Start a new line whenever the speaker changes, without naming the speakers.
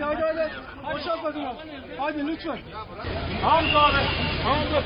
Hadi hadi hadi. Aşağı bakın. Hadi lütfen. Hamza abi. Hamza.